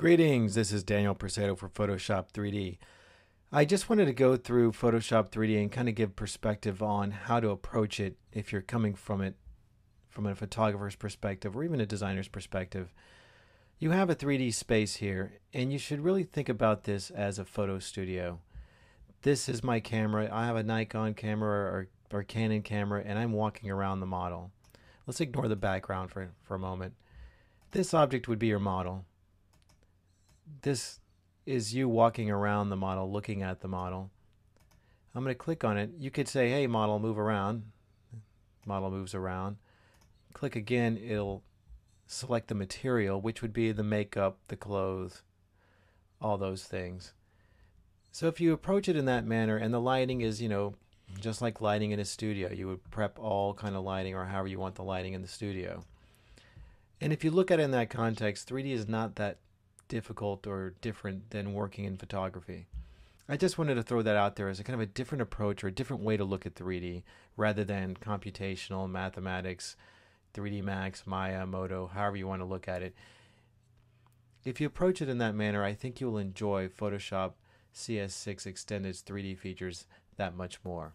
Greetings, this is Daniel Presedo for Photoshop 3D. I just wanted to go through Photoshop 3D and kind of give perspective on how to approach it if you're coming from it from a photographer's perspective or even a designer's perspective. You have a 3D space here, and you should really think about this as a photo studio. This is my camera. I have a Nikon camera or, or Canon camera, and I'm walking around the model. Let's ignore the background for, for a moment. This object would be your model this is you walking around the model, looking at the model. I'm going to click on it. You could say, hey, model, move around. Model moves around. Click again, it'll select the material, which would be the makeup, the clothes, all those things. So if you approach it in that manner, and the lighting is, you know, just like lighting in a studio, you would prep all kind of lighting or however you want the lighting in the studio. And if you look at it in that context, 3D is not that difficult or different than working in photography. I just wanted to throw that out there as a kind of a different approach or a different way to look at 3D rather than computational mathematics, 3D Max, Maya, Modo, however you want to look at it. If you approach it in that manner, I think you'll enjoy Photoshop CS6 Extended's 3D features that much more.